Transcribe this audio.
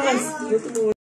Клас!